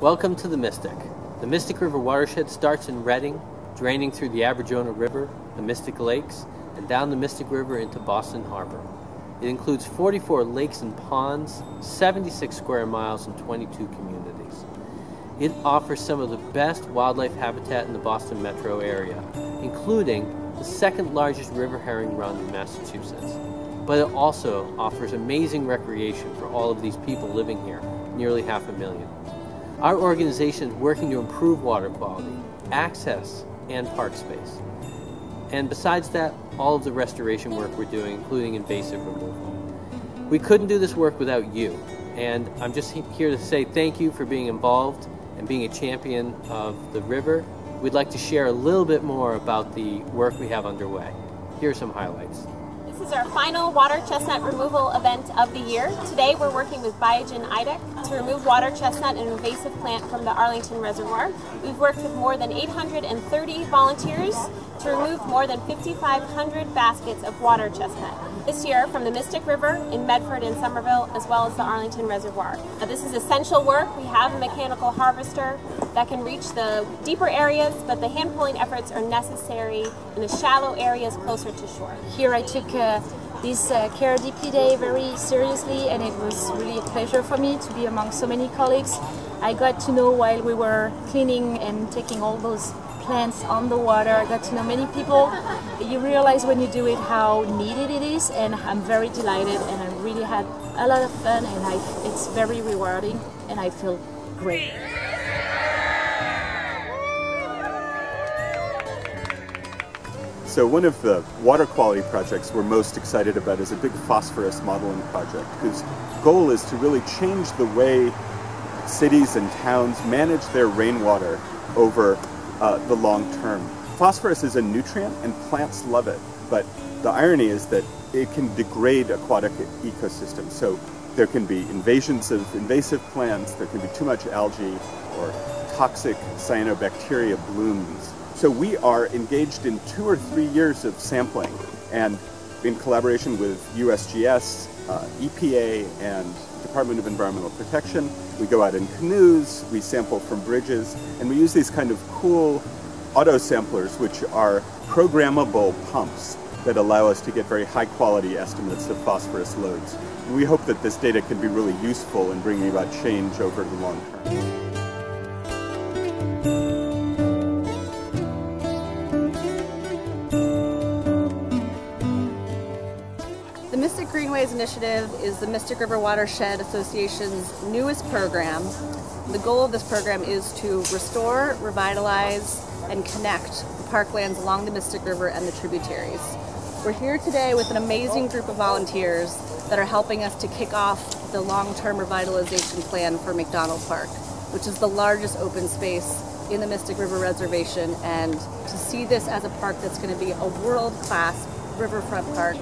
Welcome to the Mystic. The Mystic River watershed starts in Reading, draining through the Aberjona River, the Mystic Lakes, and down the Mystic River into Boston Harbor. It includes 44 lakes and ponds, 76 square miles, and 22 communities. It offers some of the best wildlife habitat in the Boston metro area, including the second largest river herring run in Massachusetts. But it also offers amazing recreation for all of these people living here, nearly half a million. Our organization is working to improve water quality, access, and park space. And besides that, all of the restoration work we're doing, including invasive removal. We couldn't do this work without you, and I'm just here to say thank you for being involved and being a champion of the river. We'd like to share a little bit more about the work we have underway. Here are some highlights. This is our final water chestnut removal event of the year. Today we're working with Biogen IDEC to remove water chestnut, an invasive plant, from the Arlington Reservoir. We've worked with more than 830 volunteers to remove more than 5,500 baskets of water chestnut. This year from the Mystic River in Medford and Somerville, as well as the Arlington Reservoir. Now, this is essential work. We have a mechanical harvester that can reach the deeper areas, but the hand pulling efforts are necessary in the shallow areas closer to shore. Here I took uh, this uh, Care Deeply Day very seriously, and it was really a pleasure for me to be among so many colleagues. I got to know while we were cleaning and taking all those plants on the water. I got to know many people. You realize when you do it how needed it is, and I'm very delighted, and I really had a lot of fun, and I, it's very rewarding, and I feel great. So one of the water quality projects we're most excited about is a big phosphorus modeling project whose goal is to really change the way cities and towns manage their rainwater over uh, the long term. Phosphorus is a nutrient and plants love it, but the irony is that it can degrade aquatic ecosystems. So there can be invasions of invasive plants, there can be too much algae or toxic cyanobacteria blooms. So we are engaged in two or three years of sampling and in collaboration with USGS, uh, EPA, and Department of Environmental Protection. We go out in canoes, we sample from bridges, and we use these kind of cool auto samplers, which are programmable pumps that allow us to get very high quality estimates of phosphorus loads. We hope that this data can be really useful in bringing about change over the long term. Mystic Initiative is the Mystic River Watershed Association's newest program. The goal of this program is to restore, revitalize, and connect the parklands along the Mystic River and the tributaries. We're here today with an amazing group of volunteers that are helping us to kick off the long-term revitalization plan for McDonald Park, which is the largest open space in the Mystic River Reservation, and to see this as a park that's going to be a world-class riverfront park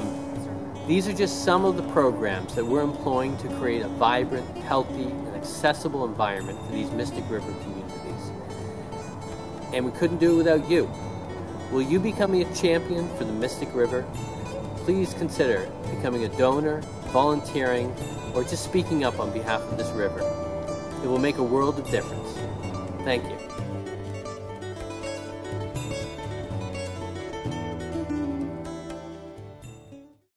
these are just some of the programs that we're employing to create a vibrant, healthy, and accessible environment for these Mystic River communities. And we couldn't do it without you. Will you become a champion for the Mystic River? Please consider becoming a donor, volunteering, or just speaking up on behalf of this river. It will make a world of difference. Thank you.